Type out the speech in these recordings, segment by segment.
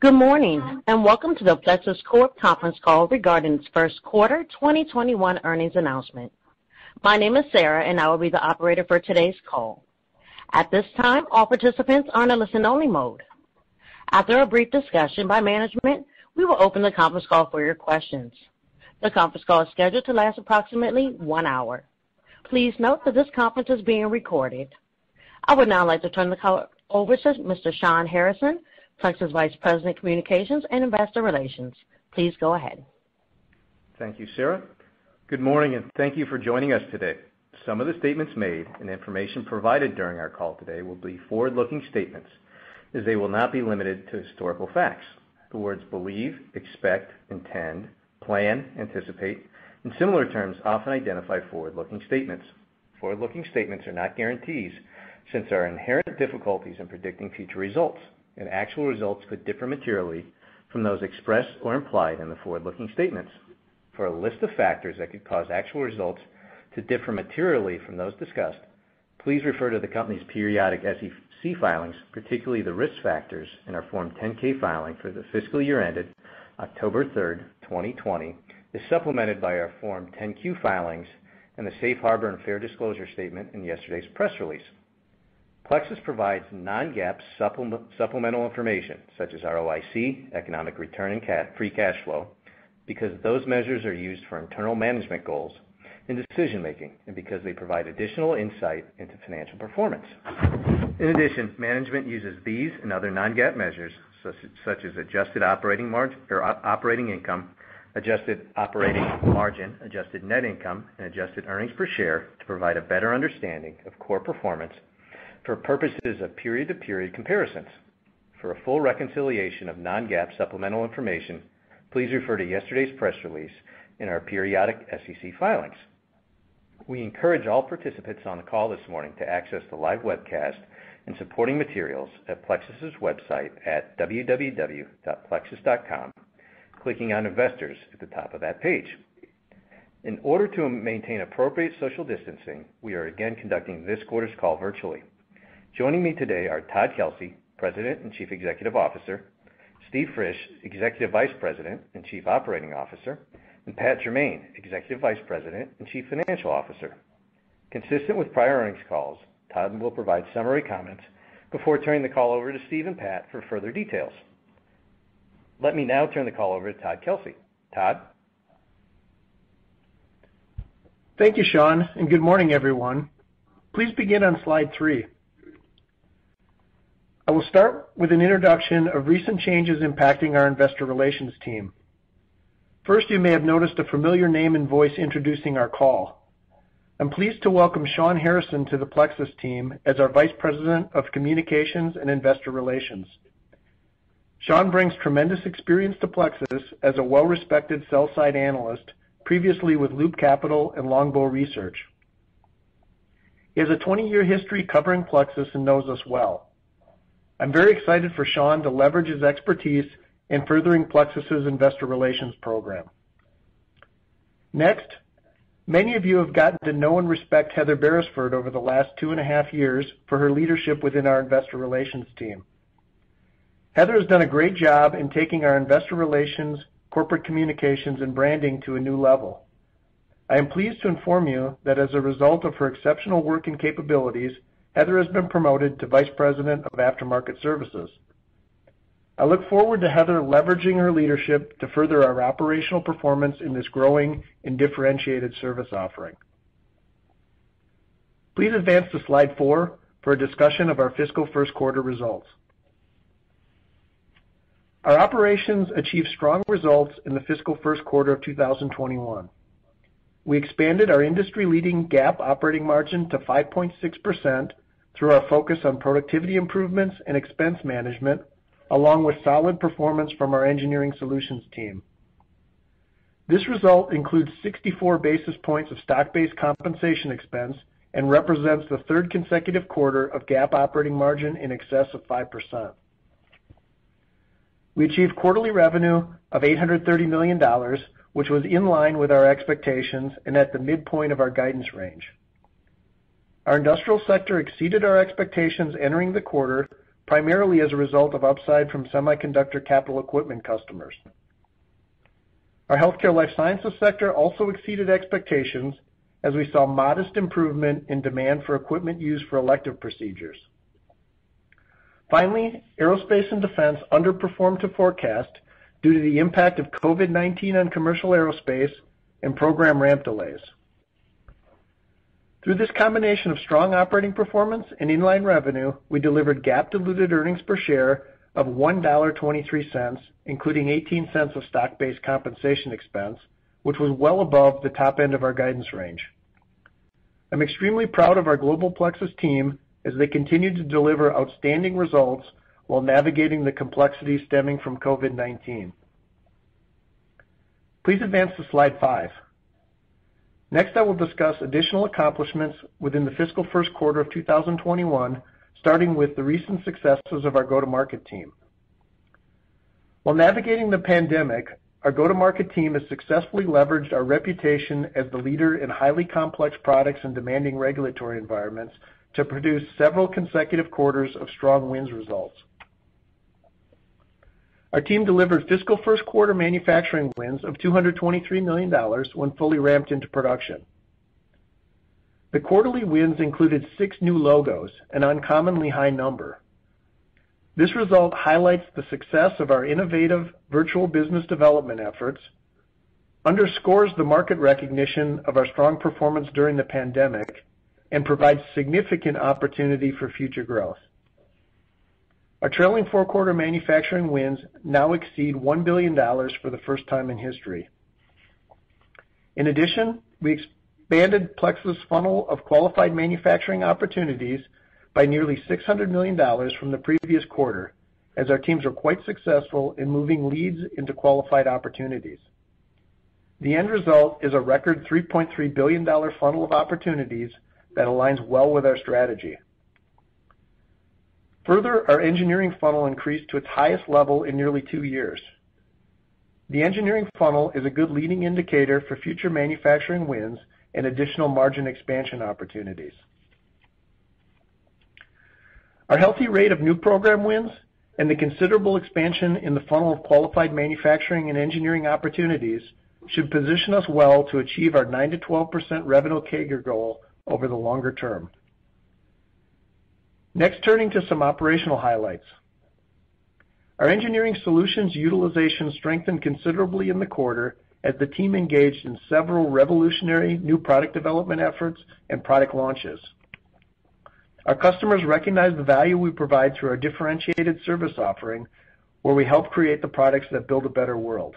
Good morning, and welcome to the Plexus Corp conference call regarding its first quarter 2021 earnings announcement. My name is Sarah, and I will be the operator for today's call. At this time, all participants are in a listen-only mode. After a brief discussion by management, we will open the conference call for your questions. The conference call is scheduled to last approximately one hour. Please note that this conference is being recorded. I would now like to turn the call over to Mr. Shawn Harrison, Plexus Vice President, Communications and Investor Relations. Please go ahead. Thank you, Sarah. Good morning, and thank you for joining us today. Some of the statements made and information provided during our call today will be forward-looking statements, as they will not be limited to historical facts. The words believe, expect, intend, plan, anticipate, and similar terms often identify forward-looking statements. Forward-looking statements are not guarantees, since there are inherent difficulties in predicting future results, and actual results could differ materially from those expressed or implied in the forward-looking statements. For a list of factors that could cause actual results to differ materially from those discussed, please refer to the company's periodic SEC filings, particularly the risk factors in our Form 10-K filing for the fiscal year ended October 3rd, 2020, as supplemented by our Form 10-Q filings and the safe harbor and fair disclosure statement in yesterday's press release. Plexus provides non-GAAP supplemental information such as ROIC, economic return, and free cash flow because those measures are used for internal management goals and decision-making, and because they provide additional insight into financial performance. In addition, management uses these and other non-GAAP measures, such as adjusted operating margin or operating income, adjusted operating margin, adjusted net income, and adjusted earnings per share to provide a better understanding of core performance for purposes of period-to-period comparisons. For a full reconciliation of non-GAAP supplemental information, please refer to yesterday's press release in our periodic SEC filings. We encourage all participants on the call this morning to access the live webcast and supporting materials at Plexus's website at www.plexus.com, clicking on Investors at the top of that page. In order to maintain appropriate social distancing, we are again conducting this quarter's call virtually. Joining me today are Todd Kelsey, President and Chief Executive Officer, Steve Frisch, Executive Vice President and Chief Operating Officer, and Pat Jermain, Executive Vice President and Chief Financial Officer. Consistent with prior earnings calls, Todd will provide summary comments before turning the call over to Steve and Pat for further details. Let me now turn the call over to Todd Kelsey. Todd? Thank you, Shawn, and good morning, everyone. Please begin on slide three. I will start with an introduction of recent changes impacting our investor relations team. First, you may have noticed a familiar name and voice introducing our call. I'm pleased to welcome Shawn Harrison to the Plexus team as our Vice President of Communications and Investor Relations. Shawn brings tremendous experience to Plexus as a well-respected sell-side analyst, previously with Loop Capital and Longbow Research. He has a 20-year history covering Plexus and knows us well. I'm very excited for Shawn to leverage his expertise in furthering Plexus's investor relations program. Next, many of you have gotten to know and respect Heather Beresford over the last two and a half years for her leadership within our investor relations team. Heather has done a great job in taking our investor relations, corporate communications, and branding to a new level. I am pleased to inform you that as a result of her exceptional work and capabilities, Heather has been promoted to Vice President of Aftermarket Services. I look forward to Heather leveraging her leadership to further our operational performance in this growing and differentiated service offering. Please advance to slide four for a discussion of our fiscal first quarter results. Our operations achieved strong results in the fiscal first quarter of 2021. We expanded our industry-leading GAAP operating margin to 5.6% through our focus on productivity improvements and expense management, along with solid performance from our engineering solutions team. This result includes 64 basis points of stock-based compensation expense and represents the third consecutive quarter of GAAP operating margin in excess of 5%. We achieved quarterly revenue of $830 million, which was in line with our expectations and at the midpoint of our guidance range. Our industrial sector exceeded our expectations entering the quarter, primarily as a result of upside from semiconductor capital equipment customers. Our healthcare life sciences sector also exceeded expectations as we saw modest improvement in demand for equipment used for elective procedures. Finally, aerospace and defense underperformed to forecast due to the impact of COVID-19 on commercial aerospace and program ramp delays. Through this combination of strong operating performance and in-line revenue, we delivered GAAP diluted earnings per share of $1.23, including $0.18 of stock-based compensation expense, which was well above the top end of our guidance range. I'm extremely proud of our global Plexus team as they continue to deliver outstanding results while navigating the complexities stemming from COVID-19. Please advance to slide five. Next, I will discuss additional accomplishments within the fiscal first quarter of 2021, starting with the recent successes of our go-to-market team. While navigating the pandemic, our go-to-market team has successfully leveraged our reputation as the leader in highly complex products and demanding regulatory environments to produce several consecutive quarters of strong wins results. Our team delivered fiscal first quarter manufacturing wins of $223 million when fully ramped into production. The quarterly wins included six new logos, an uncommonly high number. This result highlights the success of our innovative virtual business development efforts, underscores the market recognition of our strong performance during the pandemic, and provides significant opportunity for future growth. Our trailing four-quarter manufacturing wins now exceed $1 billion for the first time in history. In addition, we expanded Plexus' funnel of qualified manufacturing opportunities by nearly $600 million from the previous quarter, as our teams were quite successful in moving leads into qualified opportunities. The end result is a record $3.3 billion funnel of opportunities that aligns well with our strategy. Further, our engineering funnel increased to its highest level in nearly two years. The engineering funnel is a good leading indicator for future manufacturing wins and additional margin expansion opportunities. Our healthy rate of new program wins and the considerable expansion in the funnel of qualified manufacturing and engineering opportunities should position us well to achieve our 9%-12% revenue CAGR goal over the longer term. Next, turning to some operational highlights. Our engineering solutions utilization strengthened considerably in the quarter as the team engaged in several revolutionary new product development efforts and product launches. Our customers recognize the value we provide through our differentiated service offering, where we help create the products that build a better world.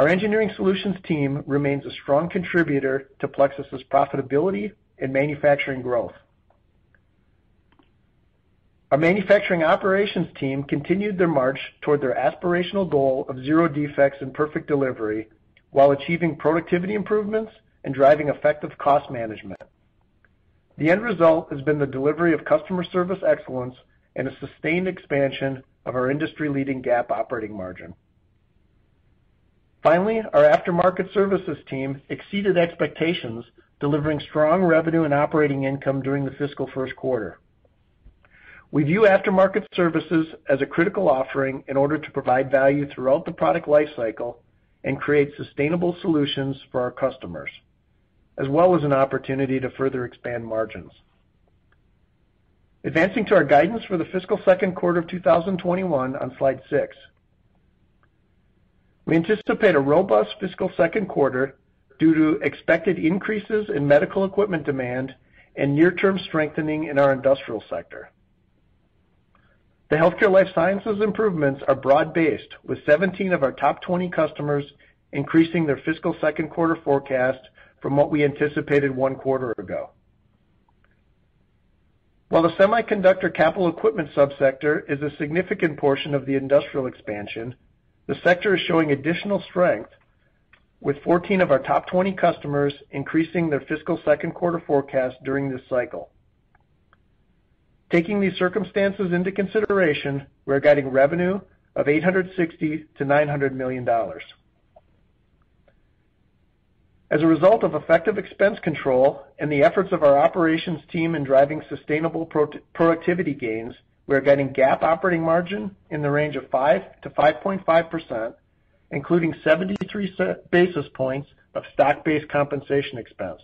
Our engineering solutions team remains a strong contributor to Plexus' profitability and manufacturing growth. Our manufacturing operations team continued their march toward their aspirational goal of zero defects and perfect delivery while achieving productivity improvements and driving effective cost management. The end result has been the delivery of customer service excellence and a sustained expansion of our industry-leading GAAP operating margin. Finally, our aftermarket services team exceeded expectations, delivering strong revenue and operating income during the fiscal first quarter. We view aftermarket services as a critical offering in order to provide value throughout the product life cycle and create sustainable solutions for our customers, as well as an opportunity to further expand margins. Advancing to our guidance for the fiscal second quarter of 2021 on slide six. We anticipate a robust fiscal second quarter due to expected increases in medical equipment demand and near-term strengthening in our industrial sector. The healthcare life sciences improvements are broad-based, with 17 of our top 20 customers increasing their fiscal second quarter forecast from what we anticipated one quarter ago. While the semiconductor capital equipment sub-sector is a significant portion of the industrial expansion, the sector is showing additional strength, with 14 of our top 20 customers increasing their fiscal second quarter forecast during this cycle. Taking these circumstances into consideration, we're guiding revenue of $860 million-$900 million. As a result of effective expense control and the efforts of our operations team in driving sustainable productivity gains, we are guiding GAAP operating margin in the range of 5%-5.5%, including 73 basis points of stock-based compensation expense.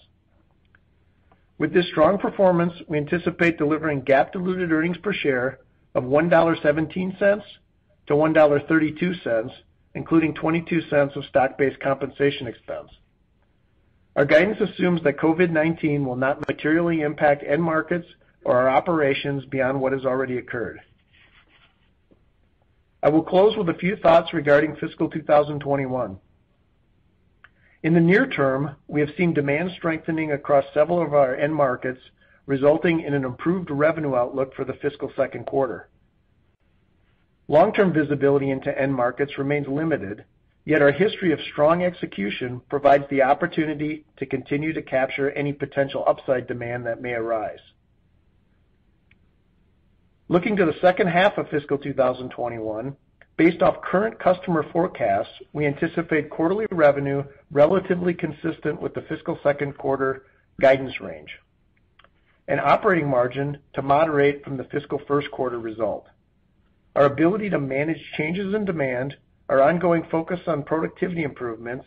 With this strong performance, we anticipate delivering GAAP diluted earnings per share of $1.17-$1.32, including $0.22 of stock-based compensation expense. Our guidance assumes that COVID-19 will not materially impact end markets or our operations beyond what has already occurred. I will close with a few thoughts regarding fiscal 2021. In the near term, we have seen demand strengthening across several of our end markets, resulting in an improved revenue outlook for the fiscal second quarter. Long-term visibility into end markets remains limited, yet our history of strong execution provides the opportunity to continue to capture any potential upside demand that may arise. Looking to the second half of fiscal 2021, based off current customer forecasts, we anticipate quarterly revenue relatively consistent with the fiscal second quarter guidance range, and operating margin to moderate from the fiscal first quarter result. Our ability to manage changes in demand, our ongoing focus on productivity improvements,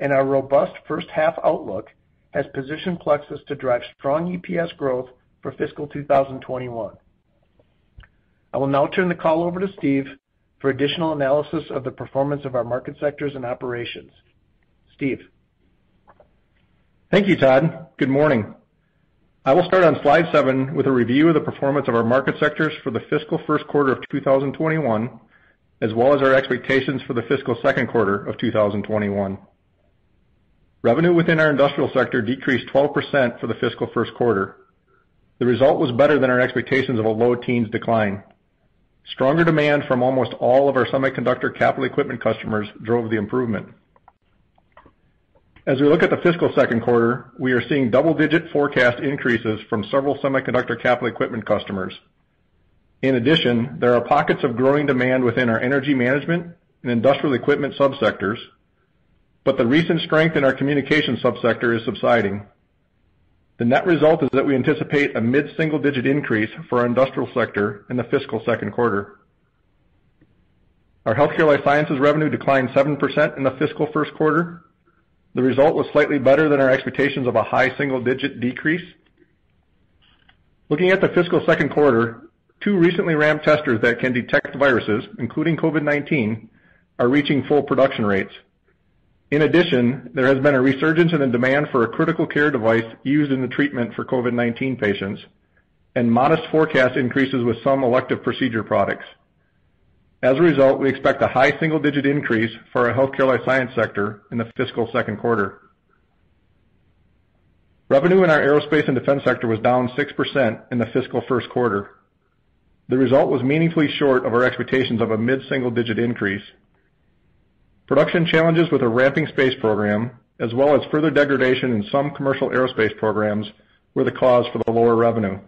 and our robust first half outlook has positioned Plexus to drive strong EPS growth for fiscal 2021. I will now turn the call over to Steve for additional analysis of the performance of our market sectors and operations. Steve? Thank you, Todd. Good morning. I will start on slide seven with a review of the performance of our market sectors for the fiscal first quarter of 2021, as well as our expectations for the fiscal second quarter of 2021. Revenue within our industrial sector decreased 12% for the fiscal first quarter. The result was better than our expectations of a low teens decline. Stronger demand from almost all of our semiconductor capital equipment customers drove the improvement. As we look at the fiscal second quarter, we are seeing double-digit forecast increases from several semiconductor capital equipment customers. In addition, there are pockets of growing demand within our energy management and industrial equipment sub-sectors, but the recent strength in our communication sub-sector is subsiding. The net result is that we anticipate a mid-single-digit increase for our industrial sector in the fiscal second quarter. Our healthcare life sciences revenue declined 7% in the fiscal first quarter. The result was slightly better than our expectations of a high single-digit decrease. Looking at the fiscal second quarter, two recently ramped testers that can detect viruses, including COVID-19, are reaching full production rates. In addition, there has been a resurgence in the demand for a critical care device used in the treatment for COVID-19 patients, and modest forecast increases with some elective procedure products. As a result, we expect a high single-digit increase for our healthcare life science sector in the fiscal second quarter. Revenue in our aerospace and defense sector was down 6% in the fiscal first quarter. The result was meaningfully short of our expectations of a mid-single-digit increase. Production challenges with a ramping space program, as well as further degradation in some commercial aerospace programs, were the cause for the lower revenue.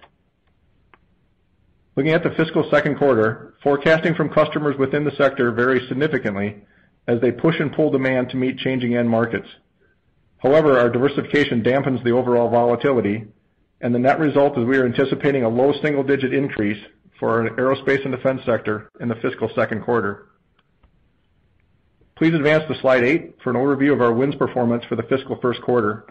Looking at the fiscal second quarter, forecasting from customers within the sector varies significantly as they push and pull demand to meet changing end markets. However, our diversification dampens the overall volatility, and the net result is we are anticipating a low single-digit increase for our aerospace and defense sector in the fiscal second quarter. Please advance to slide eight for an overview of our wins performance for the fiscal first quarter.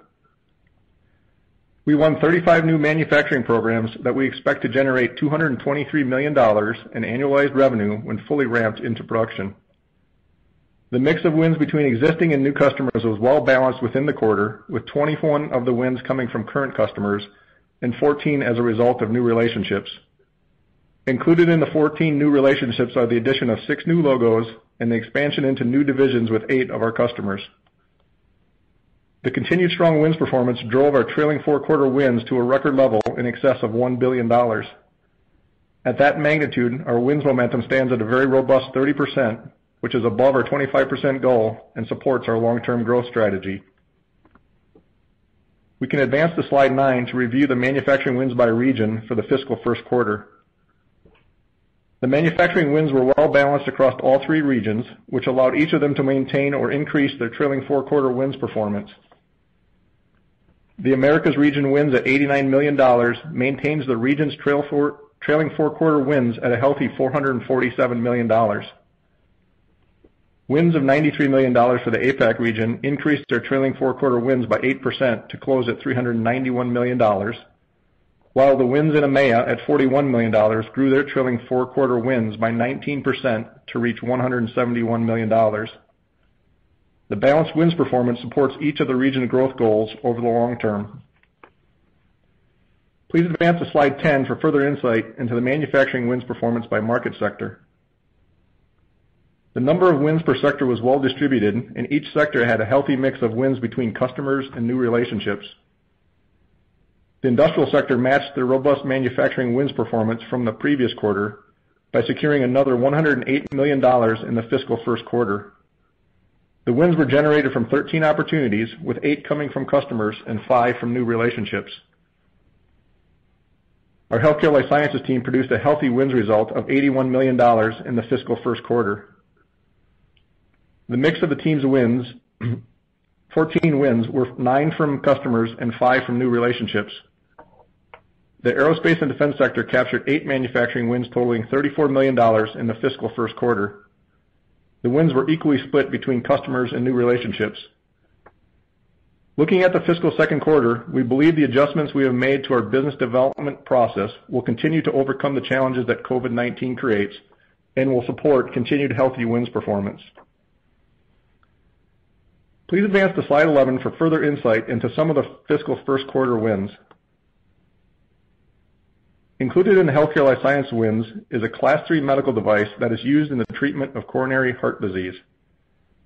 We won 35 new manufacturing programs that we expect to generate $223 million in annualized revenue when fully ramped into production. The mix of wins between existing and new customers was well-balanced within the quarter, with 21 of the wins coming from current customers and 14 as a result of new relationships. Included in the 14 new relationships are the addition of six new logos and the expansion into new divisions with eight of our customers. The continued strong wins performance drove our trailing four-quarter wins to a record level in excess of $1 billion. At that magnitude, our wins momentum stands at a very robust 30%, which is above our 25% goal and supports our long-term growth strategy. We can advance to slide nine to review the manufacturing wins by region for the fiscal first quarter. The manufacturing wins were well-balanced across all three regions, which allowed each of them to maintain or increase their trailing four-quarter wins performance. The Americas region wins at $89 million maintains the region's trailing four-quarter wins at a healthy $447 million. Wins of $93 million for the APAC region increased their trailing four-quarter wins by 8% to close at $391 million, while the wins in EMEA at $41 million grew their trailing four-quarter wins by 19% to reach $171 million. The balanced wins performance supports each of the region growth goals over the long term. Please advance to slide 10 for further insight into the manufacturing wins performance by market sector. The number of wins per sector was well distributed, and each sector had a healthy mix of wins between customers and new relationships. The industrial sector matched their robust manufacturing wins performance from the previous quarter by securing another $108 million in the fiscal first quarter. The wins were generated from 13 opportunities, with eight coming from customers and five from new relationships. Our Healthcare Life Sciences team produced a healthy wins result of $81 million in the fiscal first quarter. The mix of the team's wins, 14 wins, were nine from customers and five from new relationships. The aerospace and defense sector captured eight manufacturing wins totaling $34 million in the fiscal first quarter. The wins were equally split between customers and new relationships. Looking at the fiscal second quarter, we believe the adjustments we have made to our business development process will continue to overcome the challenges that COVID-19 creates and will support continued healthy wins performance. Please advance to slide 11 for further insight into some of the fiscal first quarter wins. Included in the Healthcare Life Sciences wins is a Class III medical device that is used in the treatment of coronary heart disease.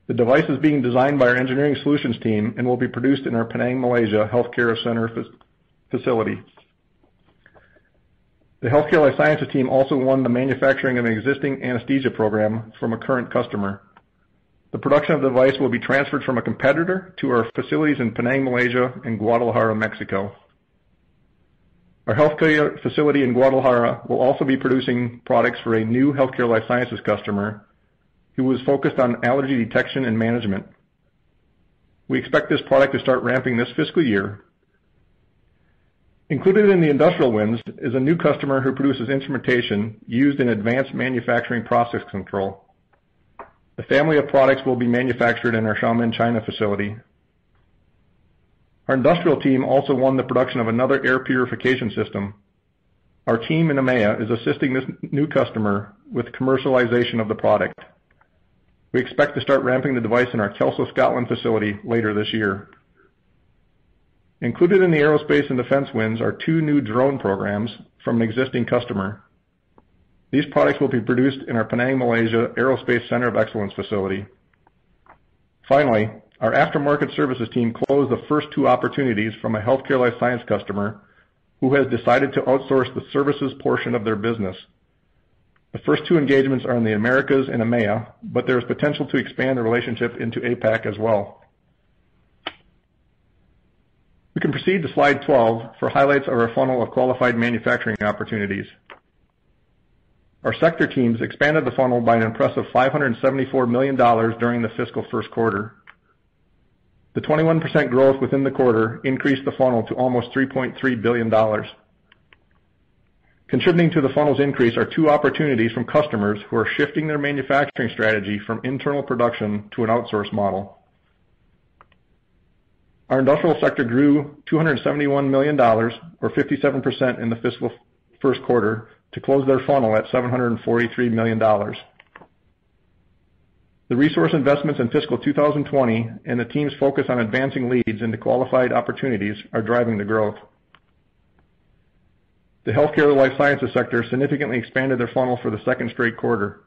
The device is being designed by our engineering solutions team and will be produced in our Penang, Malaysia healthcare center facility. The Healthcare Life Sciences team also won the manufacturing of an existing anesthesia program from a current customer. The production of the device will be transferred from a competitor to our facilities in Penang, Malaysia, and Guadalajara, Mexico. Our healthcare facility in Guadalajara will also be producing products for a new Healthcare Life Sciences customer who is focused on allergy detection and management. We expect this product to start ramping this fiscal year. Included in the industrial wins is a new customer who produces instrumentation used in advanced manufacturing process control. The family of products will be manufactured in our Xiamen, China facility. Our industrial team also won the production of another air purification system. Our team in EMEA is assisting this new customer with commercialization of the product. We expect to start ramping the device in our Kelso, Scotland facility later this year. Included in the aerospace and defense wins are two new drone programs from an existing customer. These products will be produced in our Penang, Malaysia Aerospace Center of Excellence facility. Finally, our aftermarket services team closed the first two opportunities from a Healthcare Life science customer who has decided to outsource the services portion of their business. The first two engagements are in the Americas and EMEA, but there is potential to expand the relationship into APAC as well. We can proceed to slide 12 for highlights of our funnel of qualified manufacturing opportunities. Our sector teams expanded the funnel by an impressive $574 million during the fiscal first quarter. The 21% growth within the quarter increased the funnel to almost $3.3 billion. Contributing to the funnel's increase are two opportunities from customers who are shifting their manufacturing strategy from internal production to an outsource model. Our industrial sector grew $271 million, or 57%, in the fiscal first quarter to close their funnel at $743 million. The resource investments in fiscal 2020 and the team's focus on advancing leads into qualified opportunities are driving the growth. The Healthcare Life Sciences sector significantly expanded their funnel for the second straight quarter.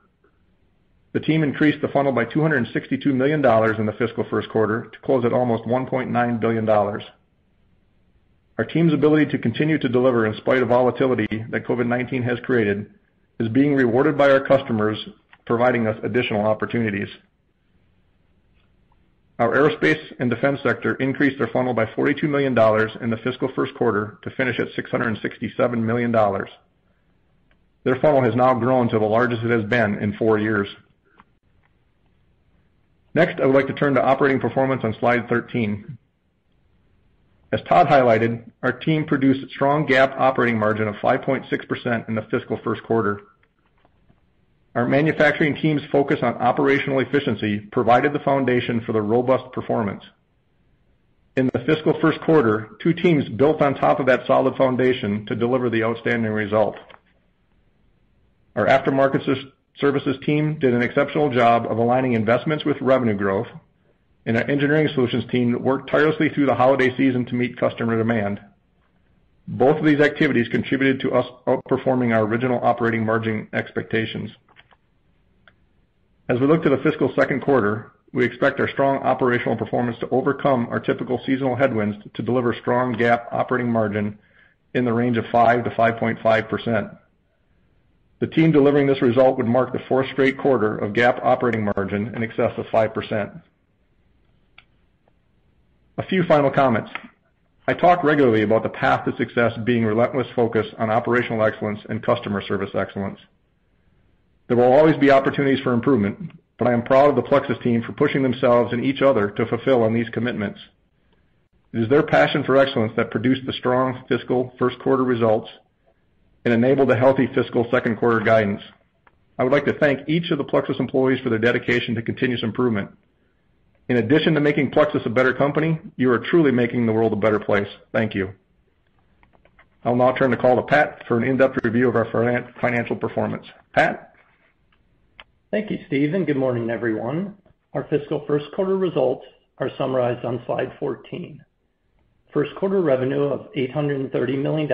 The team increased the funnel by $262 million in the fiscal first quarter to close at almost $1.9 billion. Our team's ability to continue to deliver in spite of volatility that COVID-19 has created is being rewarded by our customers, providing us additional opportunities. our aerospace and defense sector increased their funnel by $42 million in the fiscal first quarter to finish at $667 million. Their funnel has now grown to the largest it has been in four years. Next, I would like to turn to operating performance on slide 13. As Todd highlighted, our team produced a strong GAAP operating margin of 5.6% in the fiscal first quarter. Our manufacturing team's focus on operational efficiency provided the foundation for the robust performance. In the fiscal first quarter, two teams built on top of that solid foundation to deliver the outstanding result. Our aftermarket services team did an exceptional job of aligning investments with revenue growth, and our engineering solutions team worked tirelessly through the holiday season to meet customer demand. Both of these activities contributed to us outperforming our original operating margin expectations. As we look to the fiscal second quarter, we expect our strong operational performance to overcome our typical seasonal headwinds to deliver strong GAAP operating margin in the range of 5%-5.5%. The team delivering this result would mark the fourth straight quarter of GAAP operating margin in excess of 5%. A few final comments. I talk regularly about the path to success being relentless focus on operational excellence and customer service excellence. There will always be opportunities for improvement, but I am proud of the Plexus team for pushing themselves and each other to fulfill on these commitments. It is their passion for excellence that produced the strong fiscal first quarter results and enabled a healthy fiscal second quarter guidance. I would like to thank each of the Plexus employees for their dedication to continuous improvement. In addition to making Plexus a better company, you are truly making the world a better place. Thank you. I'll now turn the call to Pat for an in-depth review of our financial performance. Pat? Thank you, Steve, and good morning, everyone. Our fiscal first quarter results are summarized on slide 14. First quarter revenue of $830 million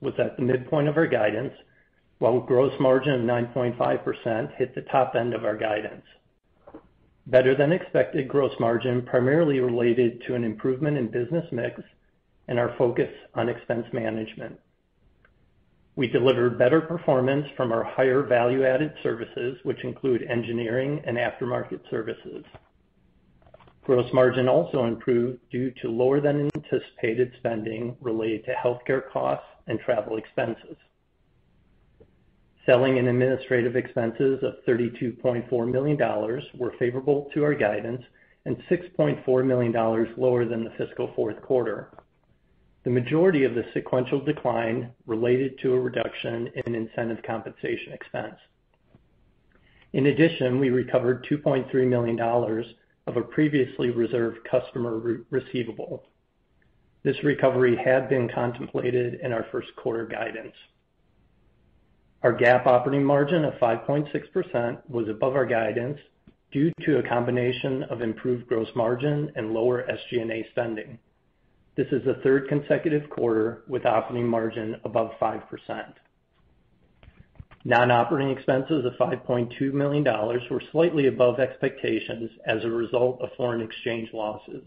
was at the midpoint of our guidance, while gross margin of 9.5% hit the top end of our guidance. Better than expected gross margin primarily related to an improvement in business mix and our focus on expense management. We delivered better performance from our higher value-added services, which include engineering and aftermarket services. Gross margin also improved due to lower than anticipated spending related to healthcare costs and travel expenses. Selling and administrative expenses of $32.4 million were favorable to our guidance and $6.4 million lower than the fiscal fourth quarter. The majority of the sequential decline related to a reduction in incentive compensation expense. In addition, we recovered $2.3 million of a previously reserved customer receivable. This recovery had been contemplated in our first quarter guidance. Our GAAP operating margin of 5.6% was above our guidance due to a combination of improved gross margin and lower SG&A spending. This is the third consecutive quarter with operating margin above 5%. Non-operating expenses of $5.2 million were slightly above expectations as a result of foreign exchange losses.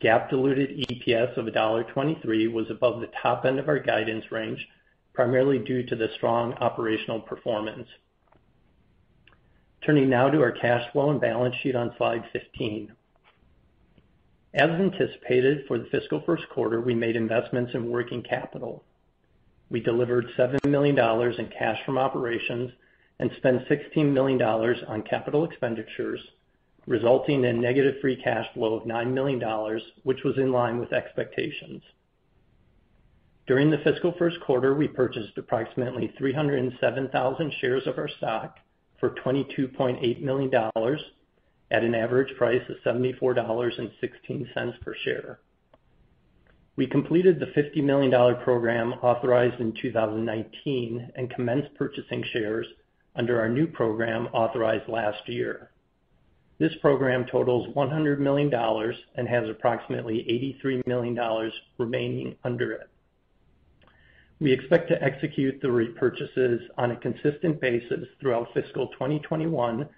GAAP diluted EPS of $1.23 was above the top end of our guidance range, primarily due to the strong operational performance. Turning now to our cash flow and balance sheet on slide 15. As anticipated for the fiscal first quarter, we made investments in working capital. We delivered $7 million in cash from operations and spent $16 million on capital expenditures, resulting in negative free cash flow of $9 million, which was in line with expectations. During the fiscal first quarter, we purchased approximately 307,000 shares of our stock for $22.8 million at an average price of $74.16 per share. We completed the $50 million program authorized in 2019 and commenced purchasing shares under our new program authorized last year. This program totals $100 million and has approximately $83 million remaining under it. We expect to execute the repurchases on a consistent basis throughout fiscal 2021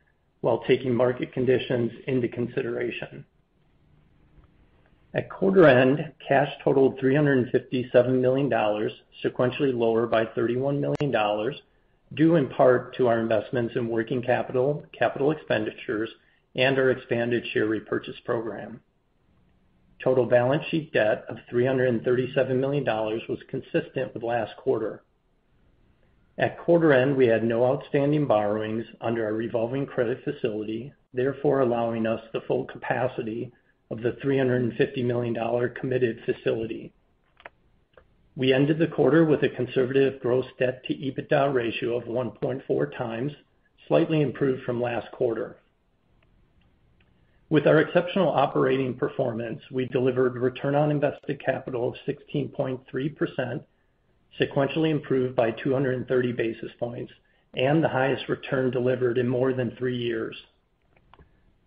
while taking market conditions into consideration. At quarter end, cash totaled $357 million, sequentially lower by $31 million, due in part to our investments in working capital, capital expenditures, and our expanded share repurchase program. Total balance sheet debt of $337 million was consistent with last quarter. At quarter end, we had no outstanding borrowings under our revolving credit facility, therefore allowing us the full capacity of the $350 million committed facility. We ended the quarter with a conservative gross debt to EBITDA ratio of 1.4x, slightly improved from last quarter. With our exceptional operating performance, we delivered return on invested capital of 16.3%, sequentially improved by 230 basis points, and the highest return delivered in more than three years.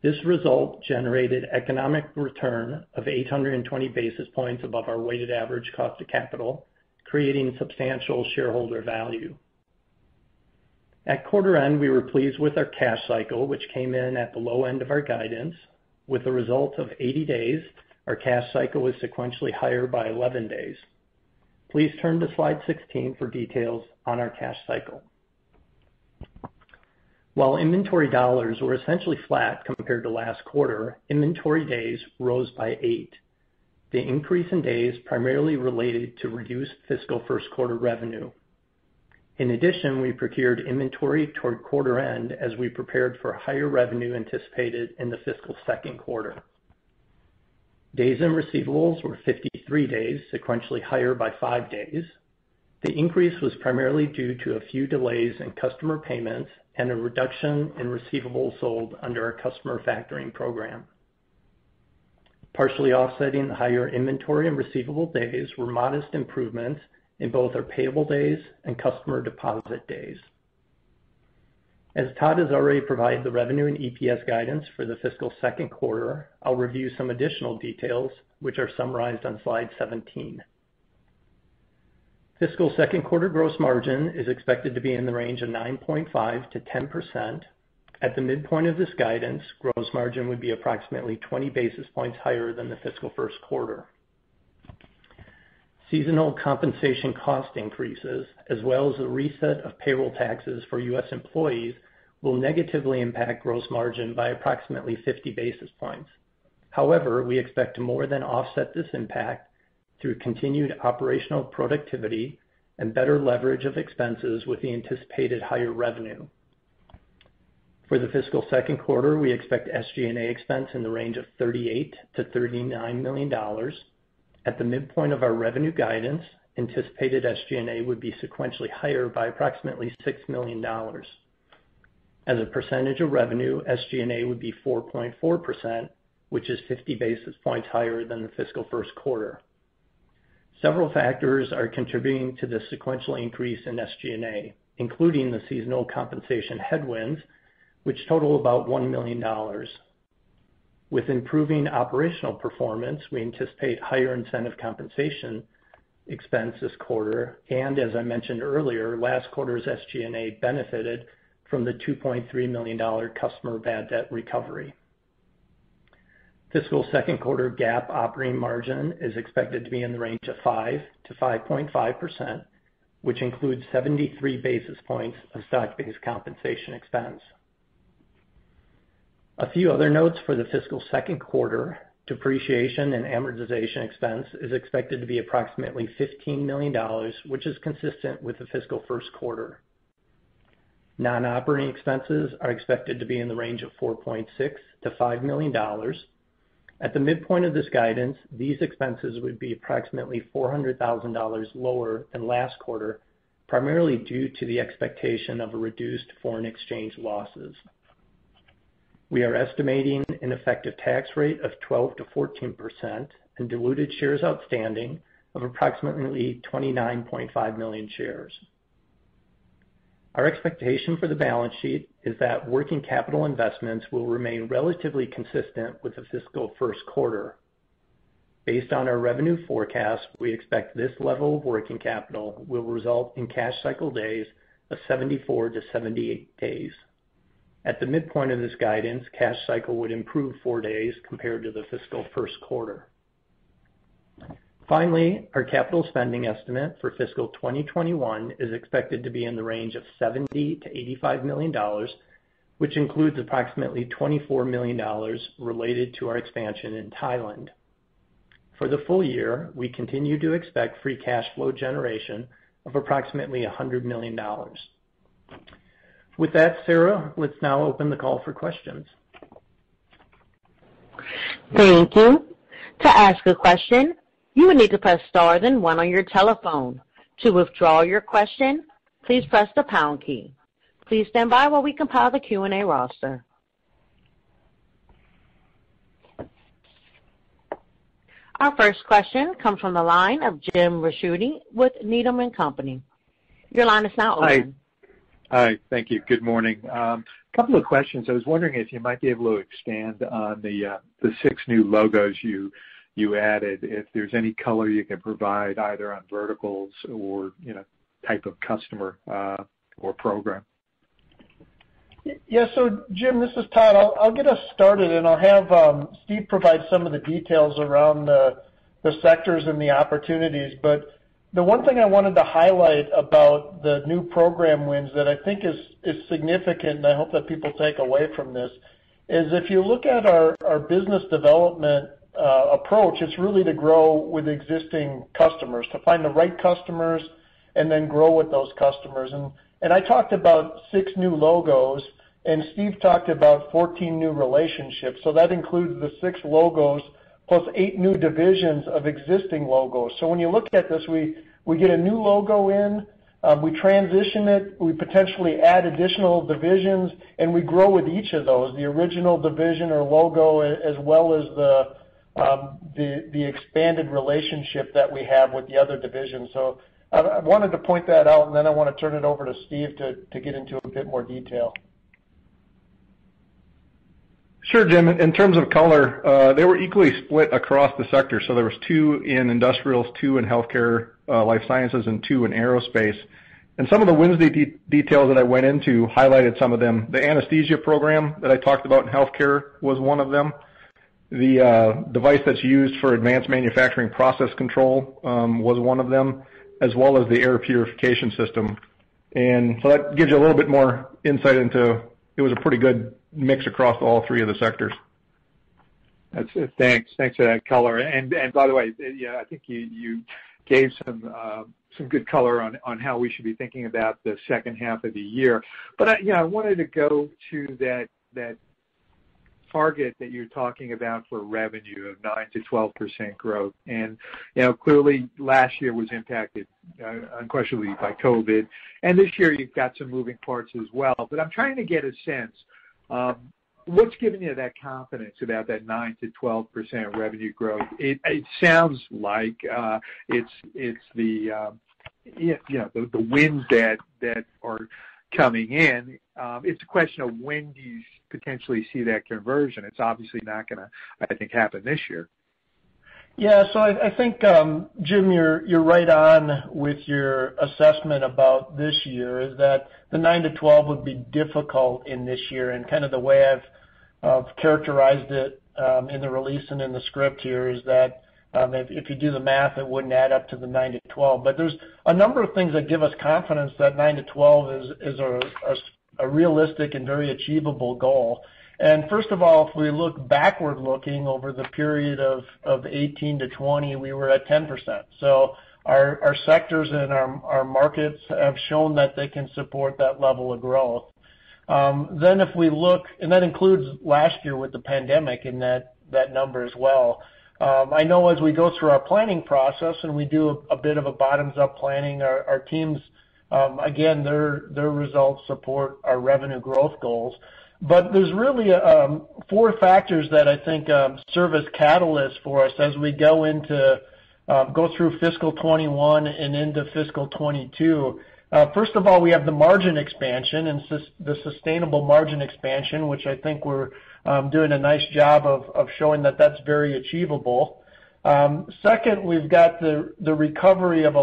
This result generated economic return of 820 basis points above our weighted average cost of capital, creating substantial shareholder value. At quarter end, we were pleased with our cash cycle, which came in at the low end of our guidance. With a result of 80 days, our cash cycle was sequentially higher by 11 days. Please turn to slide 16 for details on our cash cycle. While inventory dollars were essentially flat compared to last quarter, inventory days rose by eight. The increase in days primarily related to reduced fiscal first quarter revenue. In addition, we procured inventory toward quarter end as we prepared for higher revenue anticipated in the fiscal second quarter. Days in receivables were 53 days, sequentially higher by five days. The increase was primarily due to a few delays in customer payments and a reduction in receivables sold under our customer factoring program. Partially offsetting the higher inventory and receivable days were modest improvements in both our payable days and customer deposit days. As Todd has already provided the revenue and EPS guidance for the fiscal second quarter, I'll review some additional details, which are summarized on slide 17. Fiscal second quarter gross margin is expected to be in the range of 9.5%-10%. At the midpoint of this guidance, gross margin would be approximately 20 basis points higher than the fiscal first quarter. Seasonal compensation cost increases, as well as the reset of payroll taxes for U.S. employees, will negatively impact gross margin by approximately 50 basis points. However, we expect to more than offset this impact through continued operational productivity and better leverage of expenses with the anticipated higher revenue. For the fiscal second quarter, we expect SG&A expense in the range of $38 million-$39 million. At the midpoint of our revenue guidance, anticipated SG&A would be sequentially higher by approximately $6 million. As a percentage of revenue, SG&A would be 4.4%, which is 50 basis points higher than the fiscal first quarter. Several factors are contributing to the sequential increase in SG&A, including the seasonal compensation headwinds, which total about $1 million. With improving operational performance, we anticipate higher incentive compensation expense this quarter, and as I mentioned earlier, last quarter's SG&A benefited from the $2.3 million customer bad debt recovery. Fiscal second quarter GAAP operating margin is expected to be in the range of 5%-5.5%, which includes 73 basis points of stock-based compensation expense. A few other notes for the fiscal second quarter. Depreciation and amortization expense is expected to be approximately $15 million, which is consistent with the fiscal first quarter. Non-operating expenses are expected to be in the range of $4.6 million-$5 million. At the midpoint of this guidance, these expenses would be approximately $400,000 lower than last quarter, primarily due to the expectation of a reduced foreign exchange losses. We are estimating an effective tax rate of 12%-14% and diluted shares outstanding of approximately 29.5 million shares. Our expectation for the balance sheet is that working capital investments will remain relatively consistent with the fiscal first quarter. Based on our revenue forecast, we expect this level of working capital will result in cash cycle days of 74-78 days. At the midpoint of this guidance, cash cycle would improve four days compared to the fiscal first quarter. Finally, our capital spending estimate for fiscal 2021 is expected to be in the range of $70 million-$85 million, which includes approximately $24 million related to our expansion in Thailand. For the full year, we continue to expect free cash flow generation of approximately $100 million. With that, Sarah, let's now open the call for questions. Thank you. To ask a question, you will need to press star then one on your telephone. To withdraw your question, please press the pound key. Please stand by while we compile the Q&A roster. Our first question comes from the line of Jim Ricchiuti with Needham & Company. Your line is now open. Hi. Thank you. Good morning. A couple of questions. I was wondering if you might be able to expand on the uh, six new logos you added, if there's any color you can provide either on verticals or you know type of customer uh, or program. Yeah. So Jim, this is Todd. I'll get us started, and I'll have um, Steve provide some of the details around the sectors and the opportunities. But the one thing I wanted to highlight about the new program wins that I think is significant, and I hope that people take away from this, is if you look at our business development Uh, approach, it's really to grow with existing customers, to find the right customers and then grow with those customers. And and I talked about six new logos, and Steve talked about 14 new relationships. So that includes the six logos plus eight new divisions of existing logos. So when you look at this, we we get a new logo in, uh, we transition it, we potentially add additional divisions, and we grow with each of those, the original division or logo, as well as Um, the expanded relationship that we have with the other divisions. So I wanted to point that out, and then I want to turn it over to Steve to get into a bit more detail. Sure, Jim. In terms of color, uh, they were equally split across the sector. So there was two in industrials, two in healthcare uh, life sciences, and two in aerospace. And some of the wins details that I went into highlighted some of them. The anesthesia program that I talked about in healthcare was one of them. The uh, device that's used for advanced manufacturing process control um, was one of them, as well as the air purification system. And so that gives you a little bit more insight into, it was a pretty good mix across all three of the sectors. That's it. Thanks Thanks for that color. And and by the way, I think you you gave some uh, some good color on how we should be thinking about the second half of the year. But I wanted to go to that, that target that you're talking about for revenue of 9%-12% growth. And you know, clearly last year was impacted uh, unquestionably by COVID, and this year you've got some moving parts as well. But I'm trying to get a sense, what's giving you that confidence about that 9%-12% revenue growth? It sounds like uh, it's it's the um, wins that are coming in. Um, it's a question of when do you potentially see that conversion? It's obviously not going to, I think, happen this year. Yeah. So I think, um, Jim, you're you're right on with your assessment about this year, is that the 9%-12% would be difficult in this year. And kind of the way I've characterized it um, in the release and in the script here is that um, if you do the math, it wouldn't add up to the 9%-12%. There's a number of things that give us confidence that 9%-12% is a realistic and very achievable goal. First of all, if we look backward-looking over the period of 2018-2020, we were at 10%. So our our sectors and our our markets have shown that they can support that level of growth. Um then if we look and that includes last year with the pandemic in that that number as well. I know as we go through our planning process and we do a bit of a bottoms-up planning, our teams, Um, again, their their results support our revenue growth goals. But there's really um, four factors that I think um, serve as catalysts for us as we go into um go through fiscal 2021 and into fiscal 2022. Uh, first of all, we have the margin expansion and the sustainable margin expansion, which I think we're doing a nice job of of showing that that's very achievable. Second, we've got the the recovery of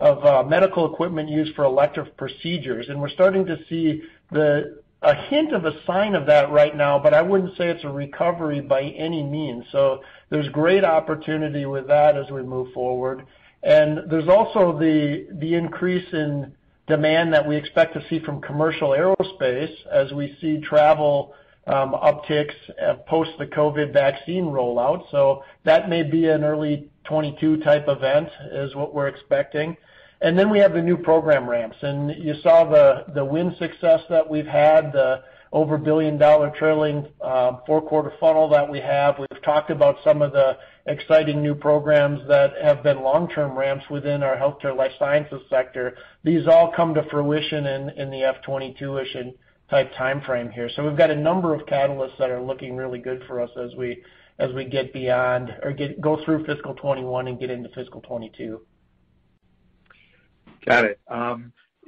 Uh, medical equipment used for elective procedures, and we're starting to see the a hint of a sign of that right now, but I wouldn't say it's a recovery by any means. So there's great opportunity with that as we move forward. And there's also the the increase in demand that we expect to see from commercial aerospace as we see travel um, upticks uh, post the COVID vaccine rollout. So that may be an early 2022 type event, is what we're expecting. Then we have the new program ramps. And you saw the the win success that we've had, the over $1 billion trailing uh, four-quarter funnel that we have. We've talked about some of the exciting new programs that have been long-term ramps within our healthcare life sciences sector. These all come to fruition in in the FY 2022-ish type timeframe here. So we've got a number of catalysts that are looking really good for us as we as we get beyond or get go through fiscal 2021 and get into fiscal 2022. Got it.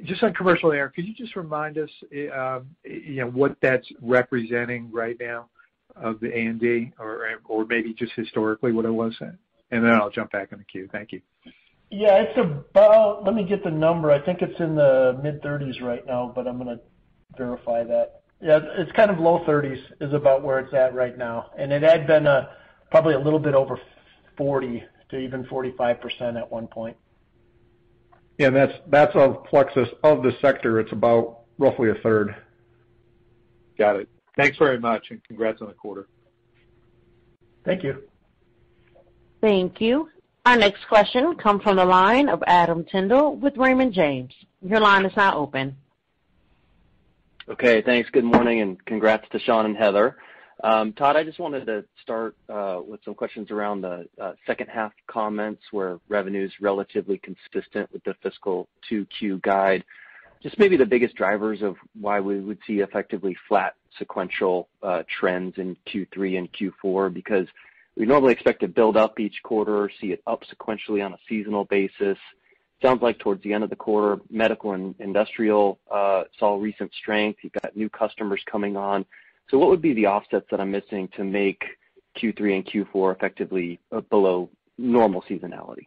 Just on commercial air, could you just remind us um you know what that's representing right now of the A&D or maybe just historically what it was And then? I'll jump back in the queue. Thank you. Yeah. It's about let me get the number. I think it's in the mid-30s right now, but I'm going to verify that. Yeah, it's kind of low 30s is about where it's at right now. And it had been probably a little bit over 40 to even 45% at one point. Yeah, that's that's of Plexus. Of the sector, it's about roughly a third. Got it. Thanks very much, and congrats on the quarter. Thank you. Thank you. Our next question comes from the line of Adam Tindle with Raymond James. Your line is now open. Okay, thanks. Good morning, and congrats to Shawn and Heather. Todd, I just wanted to start uh with some questions around the second half comments where revenue's relatively consistent with the fiscal 2Q guide. Just maybe the biggest drivers of why we would see effectively flat sequential uh trends in Q3 and Q4, because we normally expect to build up each quarter, see it up sequentially on a seasonal basis. Sounds like towards the end of the quarter, medical and industrial uh saw recent strength. You've got new customers coming on. So what would be the offsets that I'm missing to make Q3 and Q4 effectively below normal seasonality?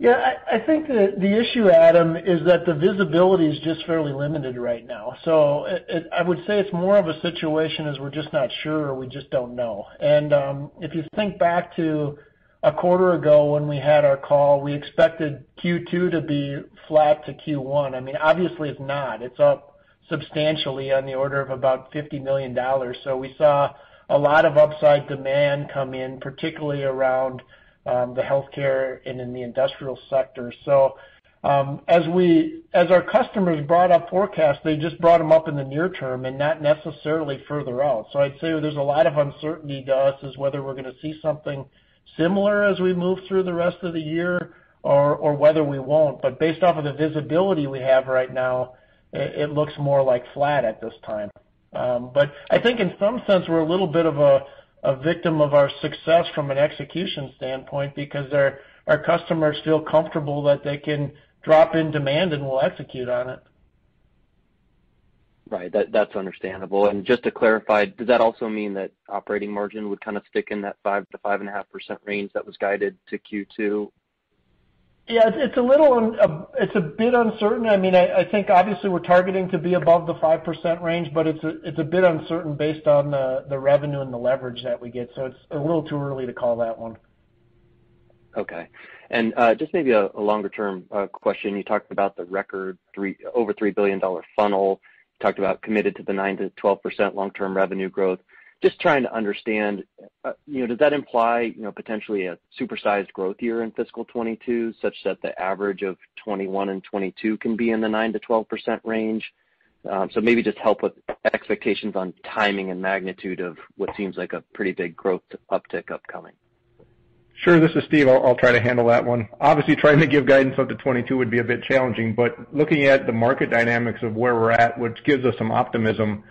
Yeah, I think the issue, Adam, is that the visibility is just fairly limited right now. So, I would say it's more of a situation as we're just not sure, or we just don't know. And um if you think back to a quarter ago when we had our call, we expected Q2 to be flat to Q1. I mean obviously, it's not. It's up substantially on the order of about $50 million. So we saw a lot of upside demand come in, particularly around the healthcare and in the industrial sector. So um as we as our customers brought up forecasts, they just brought them up in the near term and not necessarily further out. So I'd say there's a lot of uncertainty to us as whether we're going to see something similar as we move through the rest of the year or or whether we won't. But based off of the visibility we have right now, it looks more like flat at this time. Um but I think in some sense, we're a little bit of a victim of our success from an execution standpoint because our our customers feel comfortable that they can drop in demand, and we'll execute on it. Right. That's understandable. And just to clarify, does that also mean that operating margin would kind of stick in that 5%-5.5% range that was guided to Q2? Yeah, it's a little it's a bit uncertain. I mean I think obviously we're targeting to be above the 5% range, but it's it's a bit uncertain based on the revenue and the leverage that we get. So it's a little too early to call that one. Okay. And uh just maybe a longer-term question. You talked about the record over $3 billion funnel. You talked about committed to the 9%-12% long-term revenue growth. Just trying to understand, uh you know, does that imply you know, potentially a supersized growth year in fiscal 2022, such that the average of 2021 and 2022 can be in the 9%-12% range? Um so maybe just help with expectations on timing and magnitude of what seems like a pretty big growth uptick upcoming. Sure. This is Steve. I'll try to handle that one. Obviously, trying to give guidance up to 2022 would be a bit challenging, but looking at the market dynamics of where we're at, which gives us some optimism,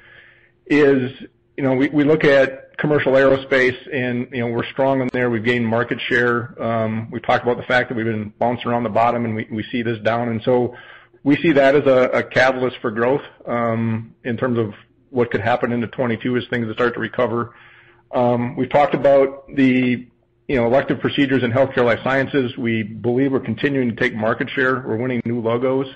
is we we look at commercial aerospace, and you know, we're strong in there. We've gained market share. Um, we've talked about the fact that we've been bouncing around the bottom, and we we see this down. And so we see that as a catalyst for growth um, in terms of what could happen into 2022 as things start to recover. Um, we've talked about the you know, elective procedures in healthcare life sciences. We believe we're continuing to take market share. We're winning new logos,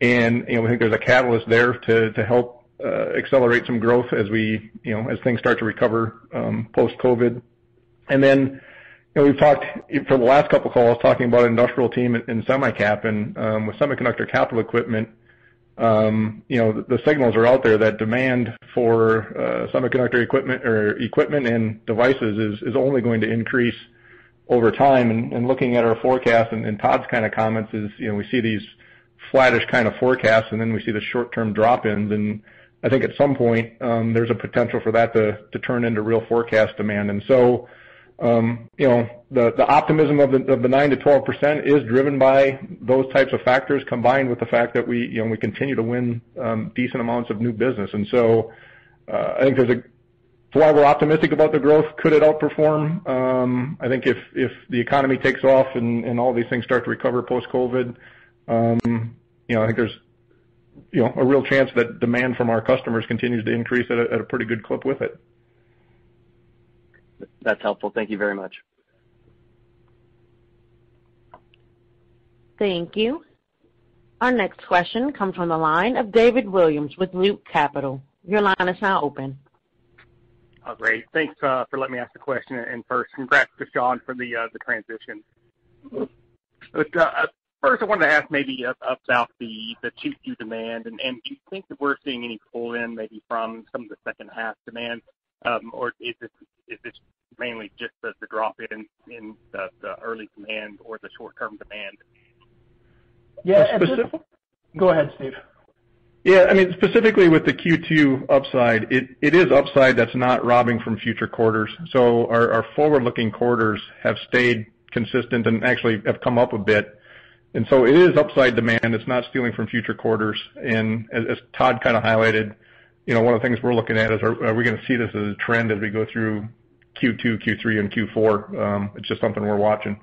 and you know, we think there's a catalyst there to, to help Uh, accelerate some growth as we you know as things start to recover um, post-COVID. And then we've talked for the last couple calls, talking about industrial team and semi-cap, and um, with semiconductor capital equipment, um you know the signals are out there that demand for uh, semiconductor equipment or equipment and devices is is only going to increase over time. And looking at our forecast and Todd's kind of comments is, you know we see these flattish kind of forecasts, and then we see the short-term drop-ins. I think at some point, there's a potential for that to turn into real forecast demand. And so um you know the optimism of the 9%-12% is driven by those types of factors, combined with the fact that we you know we continue to win decent amounts of new business. And so uh I think that's why we're optimistic about the growth. Could it outperform? I think if if the economy takes off and all these things start to recover post-COVID, um, you know, I think there's a real chance that demand from our customers continues to increase at a pretty good clip with it. That's helpful. Thank you very much. Thank you. Our next question comes from the line of David Williams with Loop Capital. Your line is now open. Oh, great. Thanks uh, for letting me ask the question. First, congrats to Shawn for the uh, transition. Uh, First, I wanted to ask maybe about the 2Q demand, and do you think that we're seeing any pull-in maybe from some of the second half demand? Um, or is this mainly just the drop in in the early demand or the short-term demand? Yeah. Go ahead, Steve. Yeah. I mean specifically with the Q2 upside, it is upside that's not robbing from future quarters. So our forward-looking quarters have stayed consistent and actually have come up a bit. And so it is upside demand. It's not stealing from future quarters. And as Todd kind of highlighted, you know, one of the things we're looking at is, are we going to see this as a trend as we go through Q2, Q3, and Q4? Um, it's just something we're watching.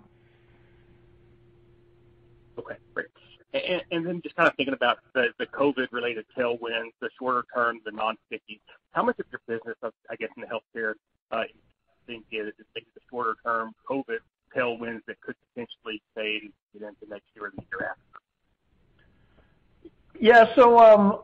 Okay, great. And then just kind of thinking about the COVID-related tailwinds, the shorter term, the non-sticky, how much of your business, I guess, in the healthcare, uh, you think is the shorter-term COVID tailwinds that could potentially fade into next year or the year after? Yeah. So um,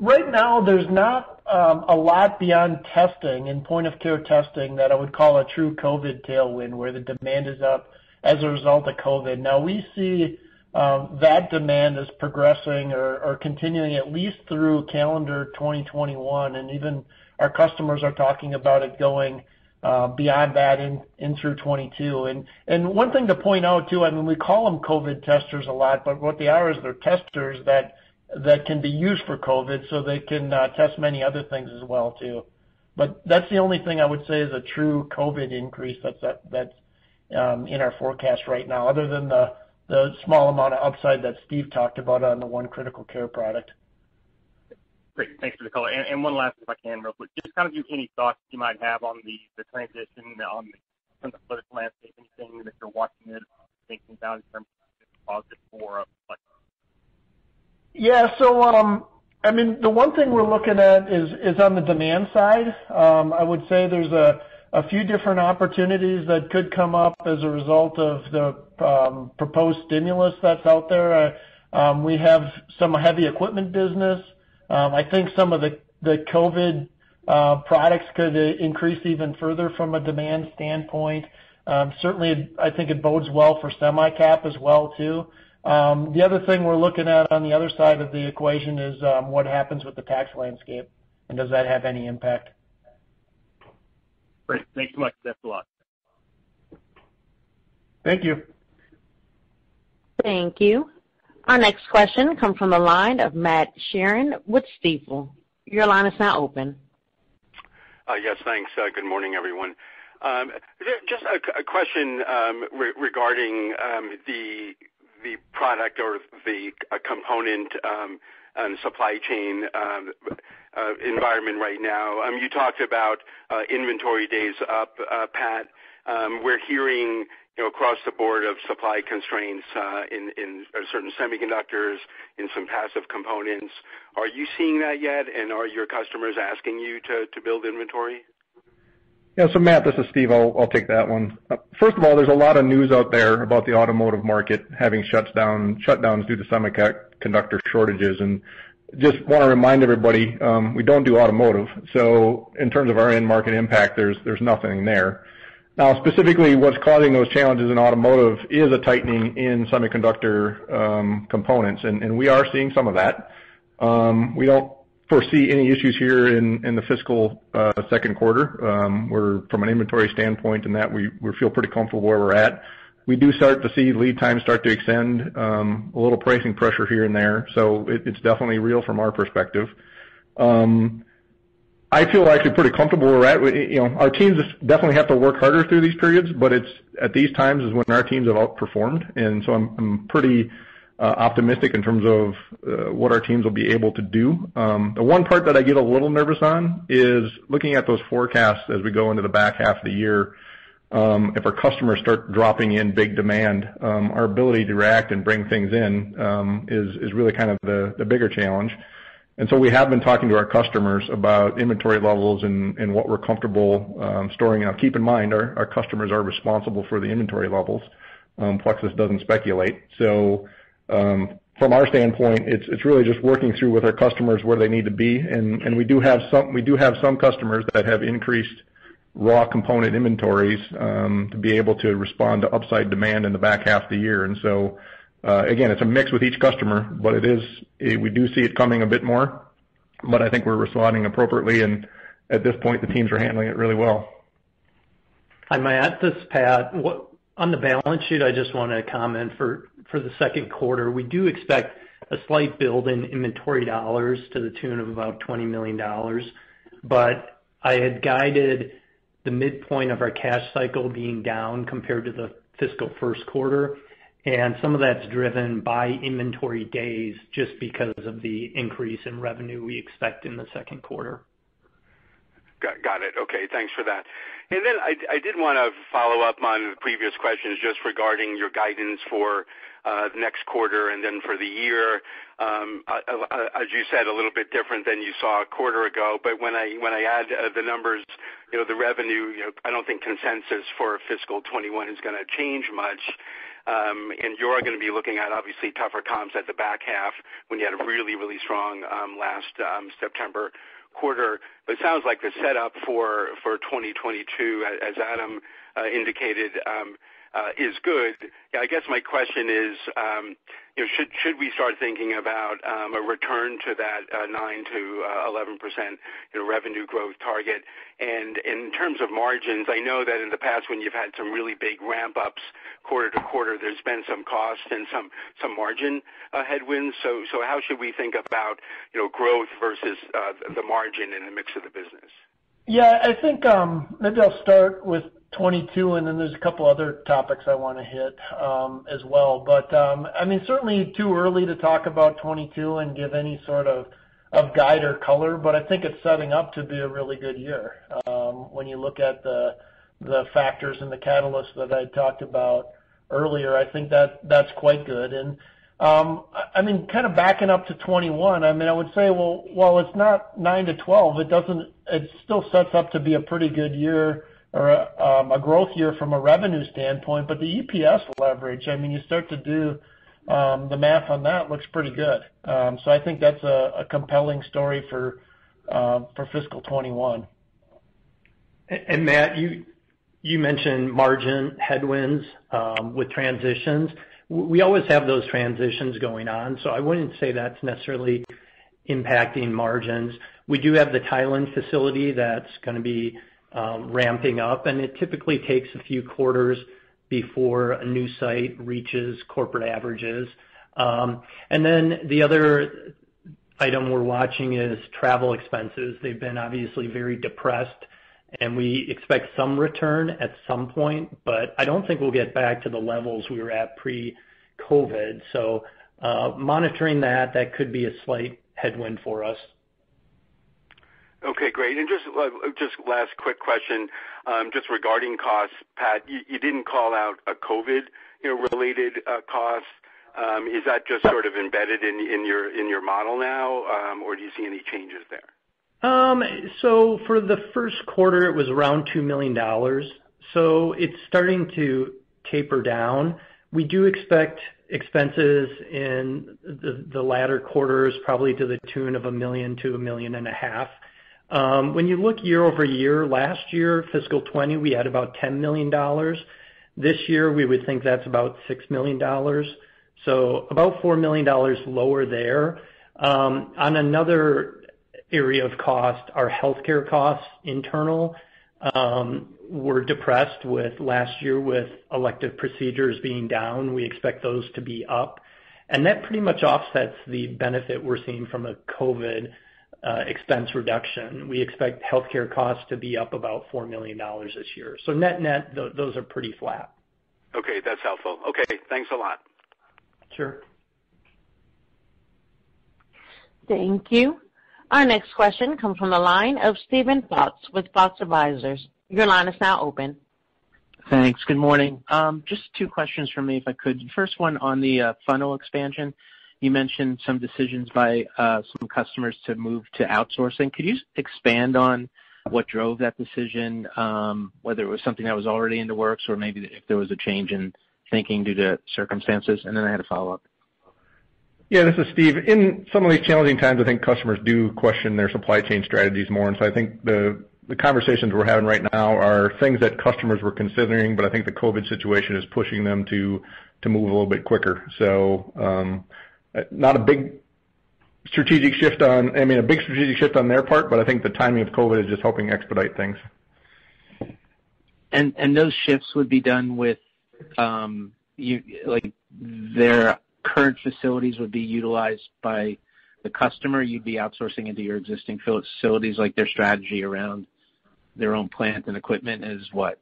right now, there's not um, a lot beyond testing and point-of-care testing that I would call a true COVID tailwind, where the demand is up as a result of COVID. Now, we see um, that demand is progressing or continuing at least through calendar 2021, and even our customers are talking about it going beyond that in in through 2022. One thing to point out, too, I mean we call them COVID testers a lot, but what they are is they're testers that that can be used for COVID, so they can test many other things as well, too. But that's the only thing I would say is a true COVID increase that's that that's um in our forecast right now, other than the small amount of upside that Steve talked about on the one critical care product. Great. Thanks for the color. One last, if I can, real quick. Just kind of any thoughts you might have on the transition on the political landscape, anything that you're watching it, thinking about in terms of positive for uh, Flex? Yeah. So um I mean the one thing we're looking at is is on the demand side. Um, I would say there's a few different opportunities that could come up as a result of the um, proposed stimulus that's out there. Uh, um, we have some heavy equipment business. Um, I think some of the COVID uh, products could uh, increase even further from a demand standpoint. Um, certainly, I think it bodes well for semi-cap as well, too. Um, the other thing we're looking at on the other side of the equation is what happens with the tax landscape, and does that have any impact? Great. Thanks so much. That's a lot. Thank you. Thank you. Our next question comes from the line of Matt Sheerin with Stifel. Your line is now open. Uh, yes, thanks. Uh, good morning, everyone. Um, just a question um, regarding um, the product or the uh, component and supply chain environment right now. You talked about inventory days up, Pat. We're hearing across the board of supply constraints uh in certain semiconductors, in some passive components. Are you seeing that yet, and are your customers asking you to build inventory? Yeah. So Matt, this is Steve. I'll take that one. First of all, there's a lot of news out there about the automotive market having shutdowns due to semiconductor shortages. And just want to remind everybody, um we don't do automotive. So in terms of our end market impact, there's there's nothing there. Now, specifically, what's causing those challenges in automotive is a tightening in semiconductor um, components, and we are seeing some of that. Um, we don't foresee any issues here in the fiscal uh, second quarter. Um we're from an inventory standpoint and that, we we feel pretty comfortable where we're at. We do start to see lead times start to extend, um, a little pricing pressure here and there. It's definitely real from our perspective. I feel actually pretty comfortable where we're at. You know, our teams definitely have to work harder through these periods, but it's at these times is when our teams have outperformed. And so I'm I'm pretty uh, optimistic in terms of uh, what our teams will be able to do. Um, the one part that I get a little nervous on is looking at those forecasts as we go into the back half of the year. Um, if our customers start dropping in big demand, um, our ability to react and bring things in is really kind of the bigger challenge. And so we have been talking to our customers about inventory levels and what we're comfortable um, storing. Now, keep in mind, our customers are responsible for the inventory levels. Um, Plexus doesn't speculate. So um from our standpoint, it's it's really just working through with our customers where they need to be. And and we do have some we do have some customers that have increased raw component inventories um, to be able to respond to upside demand in the back half of the year. Uh, again, it's a mix with each customer, but it is eh, we do see it coming a bit more. But I think we're responding appropriately, and at this point, the teams are handling it really well. Hi, Matt, this is Pat. On the balance sheet, I just want to comment for the second quarter, we do expect a slight build in inventory dollars to the tune of about $20 million. But I had guided the midpoint of our cash cycle being down compared to the fiscal first quarter, and some of that's driven by inventory days just because of the increase in revenue we expect in the second quarter. Got it. Okay, thanks for that. And then I did want to follow up on the previous questions just regarding your guidance for uh, the next quarter and then for the year. Um, as you said, a little bit different than you saw a quarter ago. But when I when I add uh, the numbers, you know, the revenue, I don't think consensus for fiscal 2021 is going to change much. Um, you're going to be looking at obviously tougher comps at the back half when you had a really, really strong um, last um, September quarter. But it sounds like the setup for 2022, as Adam uh, indicated, uh, is good. I guess my question is, should should we start thinking about um, a return to that uh, 9%-11% uh, revenue growth target? And in terms of margins, I know that in the past when you've had some really big ramp-ups quarter to quarter, there's been some cost and some some margin uh, headwinds. So so how should we think about you know, growth versus the margin in the mix of the business? Yeah, I think um, maybe I'll start with 2022, and then there's a couple other topics I want to hit as well. But um I mean certainly too early to talk about 2022 and give any sort of of guide or color, but I think it's setting up to be a really good year. When you look at the the factors and the catalysts that I talked about earlier, I think that, that's quite good. And um I mean kind of backing up to 2021, I mean I would say, well, while it's not 9%-12%, it still sets up to be a pretty good year or um, a growth year from a revenue standpoint. But the EPS leverage, I mean you start to do um, the math on that, looks pretty good. Um so I think that's a compelling story for um, for fiscal 2021. Matt, you mentioned margin headwinds with transitions. We always have those transitions going on, so I wouldn't say that's necessarily impacting margins. We do have the Thailand facility that's going to be ramping up, and it typically takes a few quarters before a new site reaches corporate averages. Um and then the other item we're watching is travel expenses. They've been obviously very depressed, and we expect some return at some point, but I don't think we'll get back to the levels we were at pre-COVID. So uh monitoring that, that could be a slight headwind for us. Okay, great. And just uh, just last quick question, um, just regarding costs. Pat, you didn't call out a COVID-related uh, cost. Um, is that just sort of embedded in your in your model now, um, or do you see any changes there? Um so for the first quarter, it was around $2 million. So it's starting to taper down. We do expect expenses in the latter quarters, probably to the tune of $1 million-$1.5 million. Um, when you look year-over-year, last year, fiscal 2020, we had about $10 million. This year, we would think that's about $6 million. So about $4 million lower there. Um, on another area of cost, our healthcare costs internal um, were depressed with last year with elective procedures being down. We expect those to be up. And that pretty much offsets the benefit we're seeing from a COVID Uh, expense reduction. We expect healthcare costs to be up about $4 million this year. So Net-net, those are pretty flat. Okay. That's helpful. Okay. Thanks a lot. Sure. Thank you. Our next question comes from the line of Steven Fox with Fox Advisors. Your line is now open. Thanks. Good morning. Um, just two questions from me, if I could. First one on the uh, funnel expansion. You mentioned some decisions by uh, some customers to move to outsourcing. Could you expand on what drove that decision, um, whether it was something that was already in the works or maybe if there was a change in thinking due to circumstances? And then I had a follow-up. Yeah, this is Steve. In some of these challenging times, I think customers do question their supply chain strategies more. And so I think the conversations we're having right now are things that customers were considering, but I think the COVID situation is pushing them to to move a little bit quicker. Um, Not a big strategic shift on I mean a big strategic shift on their part, but I think the timing of COVID is just helping expedite things. And and those shifts would be done with um you like their current facilities would be utilized by the customer, you'd be outsourcing into your existing facilities, like their strategy around their own plant and equipment is what?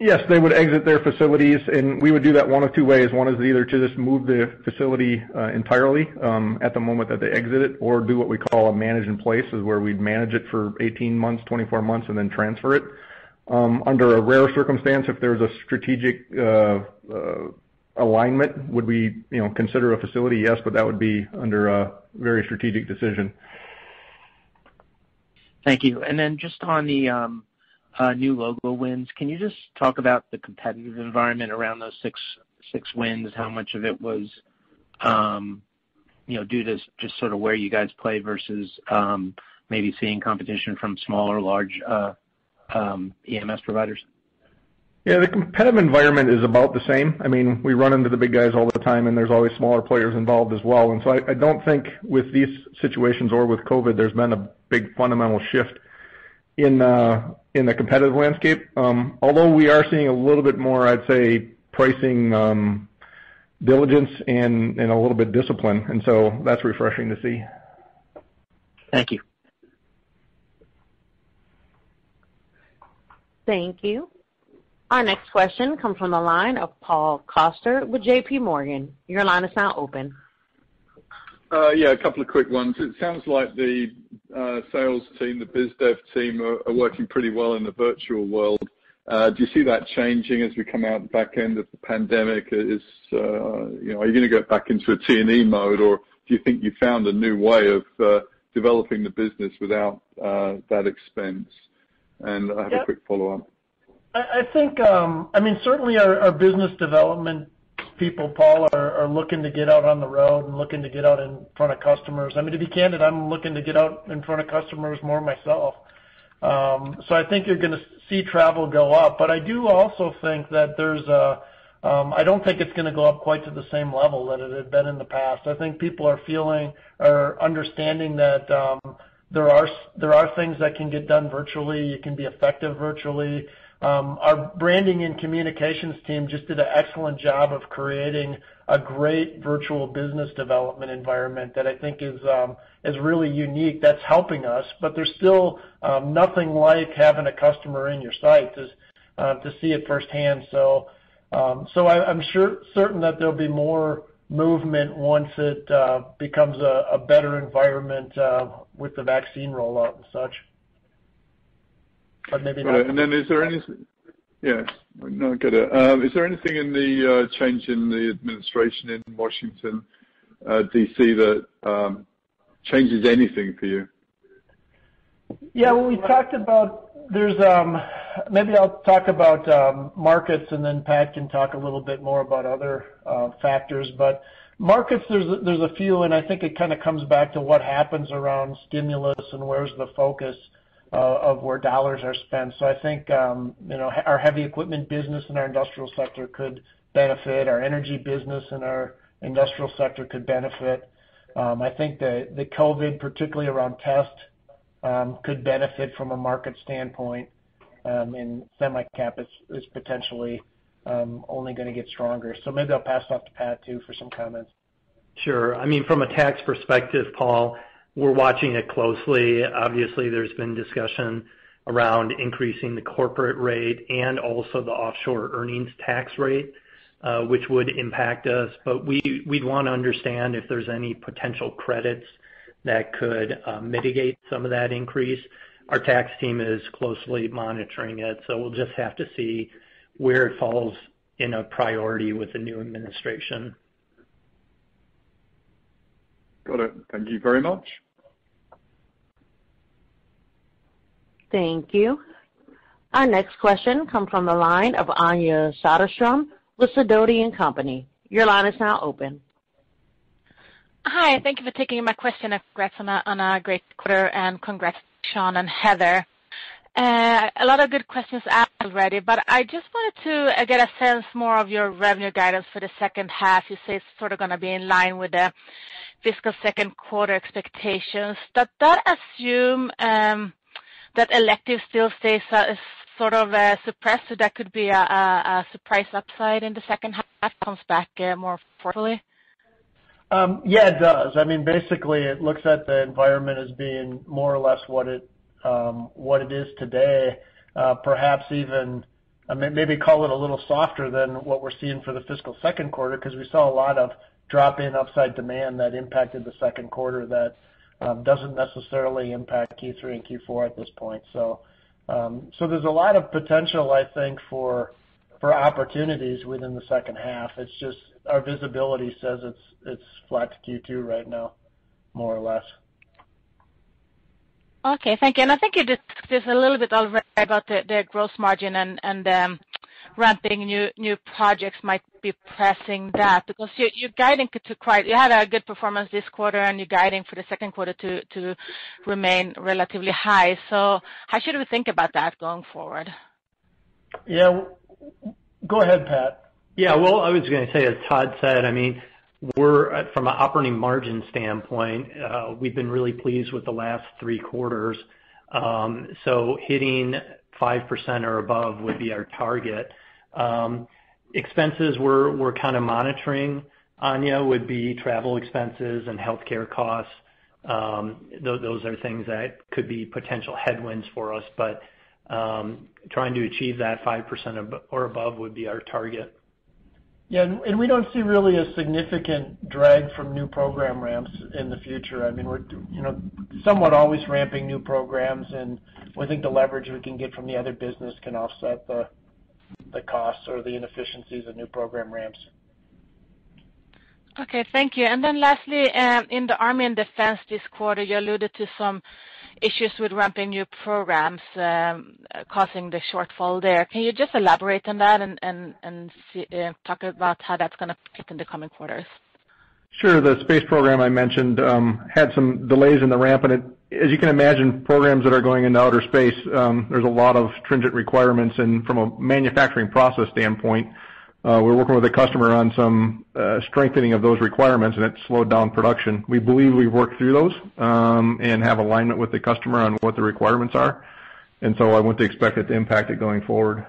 Yes, they would exit their facilities, and we would do that one of two ways. One is either to just move the facility uh, entirely um, at the moment that they exit it, or do what we call a manage in place, is where we'd manage it for 18 months, 24 months, and then transfer it. Um, under a rare circumstance, if there's a strategic uh, uh, alignment, would we you know, consider a facility? Yes, but that would be under a very strategic decision. Thank you. And then just on the um, new logo wins, can you just talk about the competitive environment around those six wins? How much of it was um you know due to just sort of where you guys play versus maybe seeing competition from small or large uh um EMS providers? Yeah, the competitive environment is about the same. I mean we run into the big guys all the time, and there's always smaller players involved as well. And so I don't think with these situations or with COVID, there's been a big fundamental shift in uh, in the competitive landscape. Um, although we are seeing a little bit more, I'd say, pricing um, diligence and a little bit discipline, and so that's refreshing to see. Thank you. Thank you. Our next question comes from the line of Paul Coster with JPMorgan. Your line is now open. Uh, yeah, a couple of quick ones. It sounds like the uh, sales team, the biz dev team, are working pretty well in the virtual world. Uh, do you see that changing as we come out the back end of the pandemic? Are you going to go back into a T&E mode, or do you think you found a new way of developing the business without that expense? And I have a quick follow-up. I think, um I mean certainly our business development people, Paul, are looking to get out on the road and looking to get out in front of customers. I mean, to be candid, I'm looking to get out in front of customers more myself. Um so I think you're going to see travel go up. But I do also think that I don't think it's going to go up quite to the same level that it had been in the past. I think people are feeling or understanding that um there are there are things that can get done virtually. You can be effective virtually. Our branding and communications team just did an excellent job of creating a great virtual business development environment that I think is um is really unique, that's helping us. But there's still nothing like having a customer in your site to to see it firsthand. So um so I'm sure certain that there'll be more movement once it uh becomes a better environment uh with the vaccine rollout and such. But maybe not. And then is there anything Yes. Um, is there anything in the uh, change in the administration in Washington, uh, D.C., that um, changes anything for you? Yeah. Well we've talked about there's um maybe I'll talk about um, markets, and then Pat can talk a little bit more about other uh, factors. But markets, there's a few, and I think it kind of comes back to what happens around stimulus and where's the focus Uh, of where dollars are spent. So I think um you know our heavy equipment business in our industrial sector could benefit. Our energy business in our industrial sector could benefit. Um, I think the COVID, particularly around test, um, could benefit from a market standpoint, um, and semi-cap is potentially only going to get stronger. So maybe I'll pass off to Pat too for some comments. Sure. I mean from a tax perspective, Paul, we're watching it closely. Obviously, there's been discussion around increasing the corporate rate and also the offshore earnings tax rate, uh, which would impact us. But we'd want to understand if there's any potential credits that could uh, mitigate some of that increase. Our tax team is closely monitoring it, so we'll just have to see where it falls in a priority with the new administration. Got it. Thank you very much. Thank you. Our next question comes from the line of Anja Soderstrom with Sidoti & Company. Your line is now open. Hi. Thank you for taking my question. Congrats on a great quarter, and congrats, Shawn and Heather. Uh, a lot of good questions asked already, but I just wanted to uh, get a sense more of your revenue guidance for the second half. You say it's sort of going to be in line with the fiscal second quarter expectations. Does that assume um, that elective still stays uh, sort of uh, suppressed, so that could be a surprise upside in the second half, comes back uh, more fully? Um, yeah, it does. I mean basically, it looks at the environment as being more or less what it um what it is today. Perhaps even, maybe call it a little softer than what we're seeing for the fiscal second quarter, because we saw a lot of drop-in upside demand that impacted the second quarter that doesn't necessarily impact Q3 and Q4 at this point. So um so there's a lot of potential, I think, for for opportunities within the second half. It's just our visibility says it's it's flat to Q2 right now, more or less. Okay, thank you. And I think you discussed a little bit already about the gross margin and and ramping new new projects might be pressing that because you you're guiding to quite you had a good performance this quarter, and you're guiding for the second quarter to to remain relatively high. So how should we think about that going forward? Yeah. Go ahead, Pat. Yeah. Well, I was going to say, as Todd said, I mean, we're uh from an operating margin standpoint, uh we've been really pleased with the last three quarters. So hitting 5% or above would be our target. Um expenses we're we're kind of monitoring, Anja, would be travel expenses and healthcare costs. Um, those are things that could be potential headwinds for us, but um trying to achieve that 5% or above would be our target. Yeah, and we don't see really a significant drag from new program ramps in the future. I mean we're you know, somewhat always ramping new programs, and we think the leverage we can get from the other business can offset the costs or the inefficiencies of new program ramps. Okay, thank you. And then lastly, um, in the Army and Defense this quarter, you alluded to some issues with ramping new programs um, causing the shortfall there. Can you just elaborate on that and uh, talk about how that's going to fit in the coming quarters? Sure. The space program I mentioned um, had some delays in the ramp. And as you can imagine, programs that are going into outer space, um, there's a lot of stringent requirements. And from a manufacturing process standpoint, Uh, we're working with a customer on some uh, strengthening of those requirements, and it slowed down production. We believe we've worked through those, um, and have alignment with the customer on what the requirements are. And so I wouldn't expect it to impact it going forward.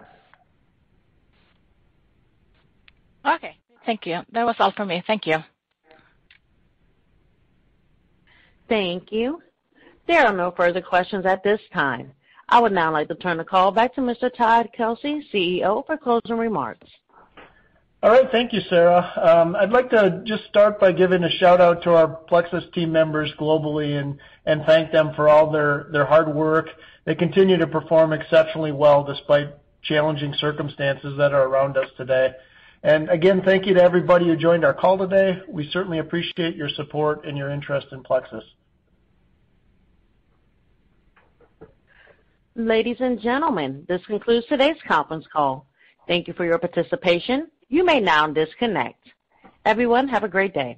Okay. Thank you. That was all for me. Thank you. Thank you. There are no further questions at this time. I would now like to turn the call back to Mr. Todd Kelsey, CEO, for closing remarks. All right. Thank you, Sarah. Um, I'd like to just start by giving a shout-out to our Plexus team members globally and thank them for all their hard work. They continue to perform exceptionally well despite challenging circumstances that are around us today. And again, thank you to everybody who joined our call today. We certainly appreciate your support and your interest in Plexus. Ladies and gentlemen, this concludes today's conference call. Thank you for your participation. You may now disconnect. Everyone, have a great day.